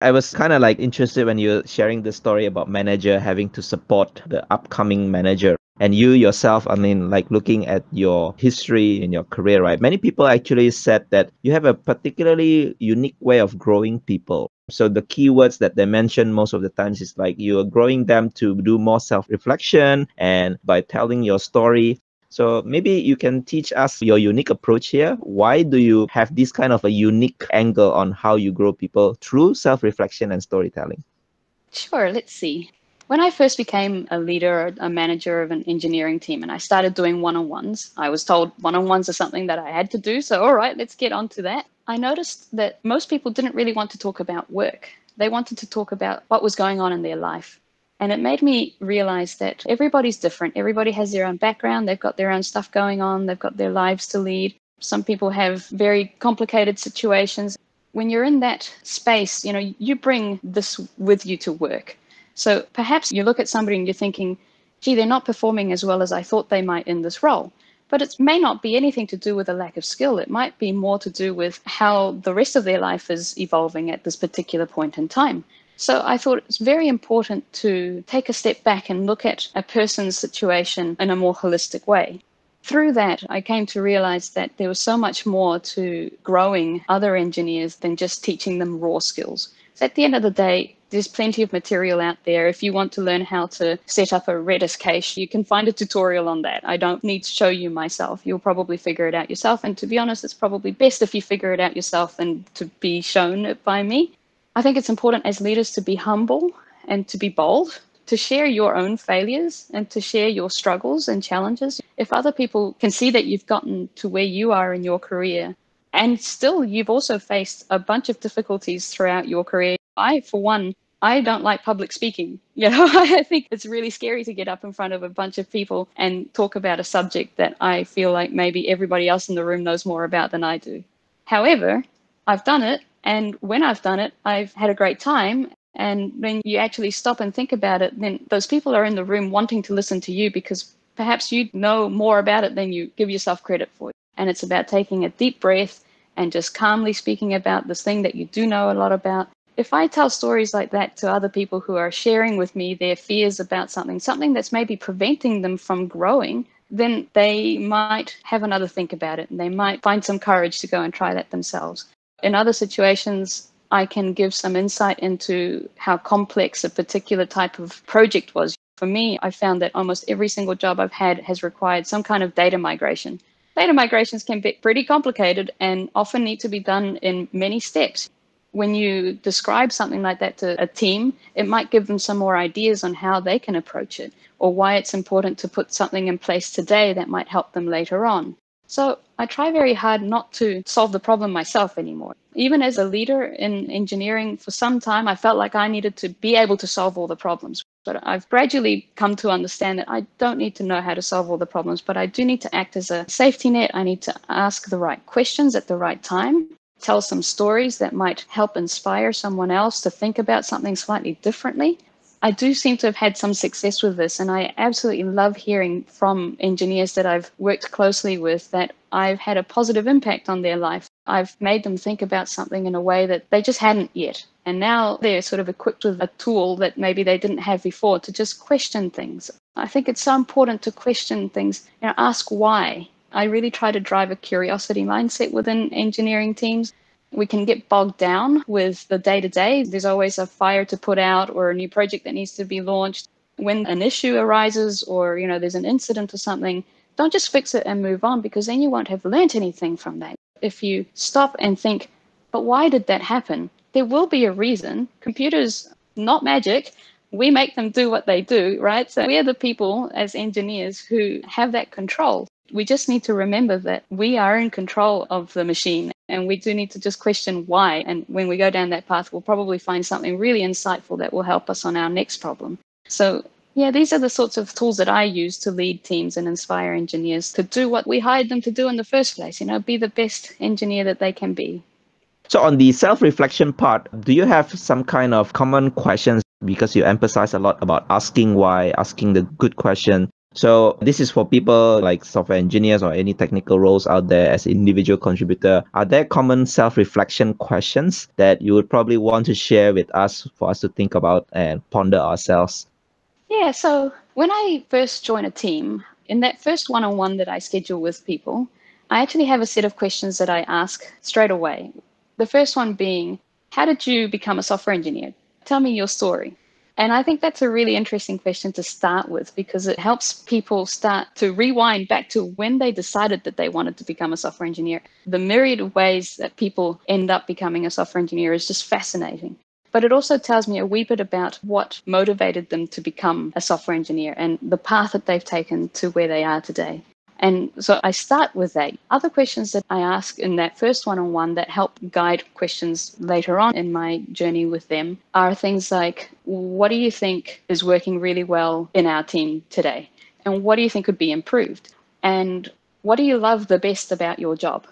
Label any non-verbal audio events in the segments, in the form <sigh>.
I was kind of like interested when you're sharing the story about manager having to support the upcoming manager. And you yourself, I mean, like looking at your history in your career, right? Many people actually said that you have a particularly unique way of growing people. So the keywords that they mention most of the times is like you are growing them to do more self-reflection and by telling your story. So maybe you can teach us your unique approach here. Why do you have this kind of a unique angle on how you grow people through self-reflection and storytelling? Sure, let's see. When I first became a leader, a manager of an engineering team, and I started doing one on ones, I was told one on ones are something that I had to do. So, all right, let's get on to that. I noticed that most people didn't really want to talk about work. They wanted to talk about what was going on in their life. And it made me realize that everybody's different. Everybody has their own background. They've got their own stuff going on. They've got their lives to lead. Some people have very complicated situations. When you're in that space, you know, you bring this with you to work. So perhaps you look at somebody and you're thinking, gee, they're not performing as well as I thought they might in this role. But it may not be anything to do with a lack of skill. It might be more to do with how the rest of their life is evolving at this particular point in time. So I thought it's very important to take a step back and look at a person's situation in a more holistic way. Through that, I came to realize that there was so much more to growing other engineers than just teaching them raw skills. So at the end of the day, there's plenty of material out there. If you want to learn how to set up a Redis cache, you can find a tutorial on that. I don't need to show you myself. You'll probably figure it out yourself. And to be honest, it's probably best if you figure it out yourself than to be shown it by me. I think it's important as leaders to be humble and to be bold, to share your own failures and to share your struggles and challenges. If other people can see that you've gotten to where you are in your career, and still you've also faced a bunch of difficulties throughout your career, I, for one, I don't like public speaking. <laughs> You know, I think it's really scary to get up in front of a bunch of people and talk about a subject that I feel like maybe everybody else in the room knows more about than I do. However, I've done it. And when I've done it, I've had a great time. And when you actually stop and think about it, then those people are in the room wanting to listen to you because perhaps you know more about it than you give yourself credit for. And it's about taking a deep breath and just calmly speaking about this thing that you do know a lot about if I tell stories like that to other people who are sharing with me their fears about something, something that's maybe preventing them from growing, then they might have another think about it and they might find some courage to go and try that themselves. In other situations, I can give some insight into how complex a particular type of project was. For me, I found that almost every single job I've had has required some kind of data migration. Data migrations can be pretty complicated and often need to be done in many steps when you describe something like that to a team, it might give them some more ideas on how they can approach it or why it's important to put something in place today that might help them later on. So I try very hard not to solve the problem myself anymore. Even as a leader in engineering for some time, I felt like I needed to be able to solve all the problems. But I've gradually come to understand that I don't need to know how to solve all the problems, but I do need to act as a safety net. I need to ask the right questions at the right time tell some stories that might help inspire someone else to think about something slightly differently. I do seem to have had some success with this, and I absolutely love hearing from engineers that I've worked closely with that I've had a positive impact on their life. I've made them think about something in a way that they just hadn't yet. And now they're sort of equipped with a tool that maybe they didn't have before to just question things. I think it's so important to question things, you know, ask why. I really try to drive a curiosity mindset within engineering teams. We can get bogged down with the day to day. There's always a fire to put out or a new project that needs to be launched. When an issue arises or you know there's an incident or something, don't just fix it and move on because then you won't have learnt anything from that. If you stop and think, but why did that happen? There will be a reason. Computers not magic. We make them do what they do, right? So we are the people as engineers who have that control we just need to remember that we are in control of the machine and we do need to just question why. And when we go down that path, we'll probably find something really insightful that will help us on our next problem. So, yeah, these are the sorts of tools that I use to lead teams and inspire engineers to do what we hired them to do in the first place, you know, be the best engineer that they can be. So, on the self reflection part, do you have some kind of common questions because you emphasize a lot about asking why, asking the good question? So this is for people like software engineers or any technical roles out there as individual contributor. Are there common self-reflection questions that you would probably want to share with us for us to think about and ponder ourselves? Yeah, so when I first join a team, in that first one-on-one that I schedule with people, I actually have a set of questions that I ask straight away. The first one being, how did you become a software engineer? Tell me your story. And I think that's a really interesting question to start with because it helps people start to rewind back to when they decided that they wanted to become a software engineer. The myriad of ways that people end up becoming a software engineer is just fascinating. But it also tells me a wee bit about what motivated them to become a software engineer and the path that they've taken to where they are today. And so I start with that. Other questions that I ask in that first one on one that help guide questions later on in my journey with them are things like what do you think is working really well in our team today? And what do you think could be improved? And what do you love the best about your job?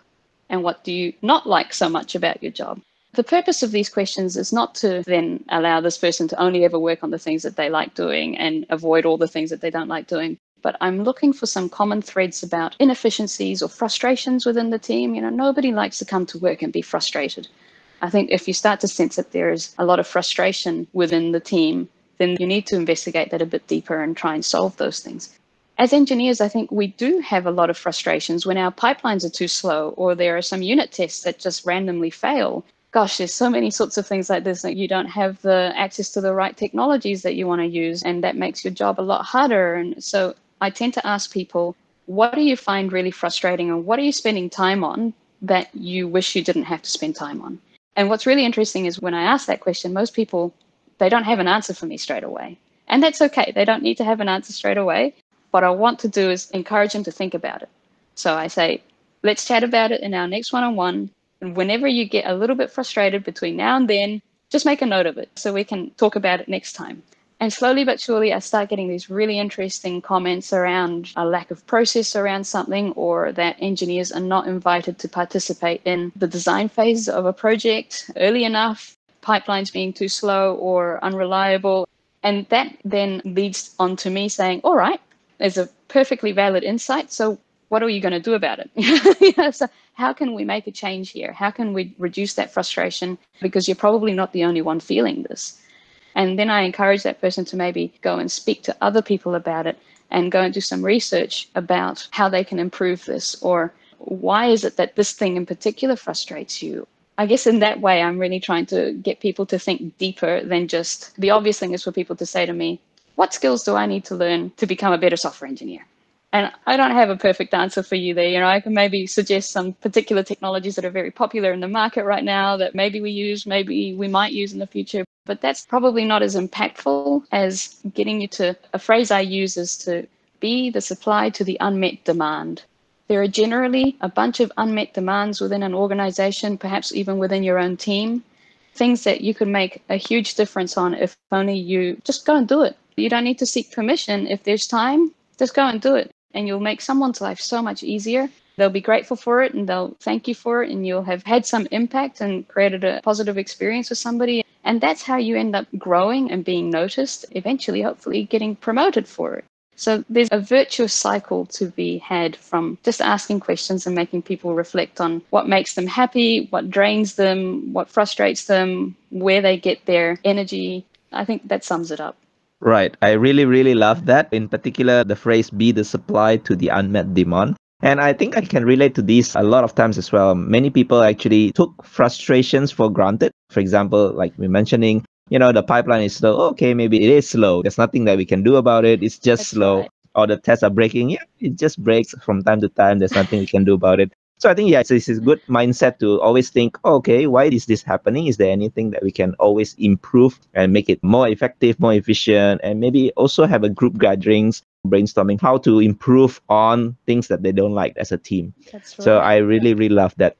And what do you not like so much about your job? The purpose of these questions is not to then allow this person to only ever work on the things that they like doing and avoid all the things that they don't like doing, but I'm looking for some common threads about inefficiencies or frustrations within the team. You know, nobody likes to come to work and be frustrated. I think if you start to sense that there is a lot of frustration within the team, then you need to investigate that a bit deeper and try and solve those things. As engineers, I think we do have a lot of frustrations when our pipelines are too slow or there are some unit tests that just randomly fail gosh, there's so many sorts of things like this that you don't have the access to the right technologies that you want to use, and that makes your job a lot harder. And so I tend to ask people, what do you find really frustrating and what are you spending time on that you wish you didn't have to spend time on? And what's really interesting is when I ask that question, most people, they don't have an answer for me straight away. And that's okay. They don't need to have an answer straight away. What I want to do is encourage them to think about it. So I say, let's chat about it in our next one on one. And whenever you get a little bit frustrated between now and then, just make a note of it so we can talk about it next time. And slowly but surely, I start getting these really interesting comments around a lack of process around something, or that engineers are not invited to participate in the design phase of a project early enough, pipelines being too slow or unreliable. And that then leads on to me saying, all right, there's a perfectly valid insight. So what are you going to do about it? <laughs> so how can we make a change here? How can we reduce that frustration? Because you're probably not the only one feeling this. And then I encourage that person to maybe go and speak to other people about it and go and do some research about how they can improve this or why is it that this thing in particular frustrates you? I guess in that way, I'm really trying to get people to think deeper than just the obvious thing is for people to say to me, What skills do I need to learn to become a better software engineer? And I don't have a perfect answer for you there. You know, I can maybe suggest some particular technologies that are very popular in the market right now that maybe we use, maybe we might use in the future. But that's probably not as impactful as getting you to a phrase I use is to be the supply to the unmet demand. There are generally a bunch of unmet demands within an organization, perhaps even within your own team, things that you could make a huge difference on if only you just go and do it. You don't need to seek permission. If there's time, just go and do it and you'll make someone's life so much easier. They'll be grateful for it and they'll thank you for it, and you'll have had some impact and created a positive experience with somebody. And that's how you end up growing and being noticed, eventually, hopefully, getting promoted for it. So there's a virtuous cycle to be had from just asking questions and making people reflect on what makes them happy, what drains them, what frustrates them, where they get their energy. I think that sums it up. Right. I really, really love that. In particular, the phrase be the supply to the unmet demand. And I think I can relate to this a lot of times as well. Many people actually took frustrations for granted. For example, like we're mentioning, you know, the pipeline is slow. Okay, maybe it is slow. There's nothing that we can do about it. It's just That's slow. Right. Or the tests are breaking. Yeah, it just breaks from time to time. There's nothing we can do about it. So I think yeah, this is a good mindset to always think, okay, why is this happening? Is there anything that we can always improve and make it more effective, more efficient, and maybe also have a group gatherings, brainstorming how to improve on things that they don't like as a team. That's right. So I really, really love that.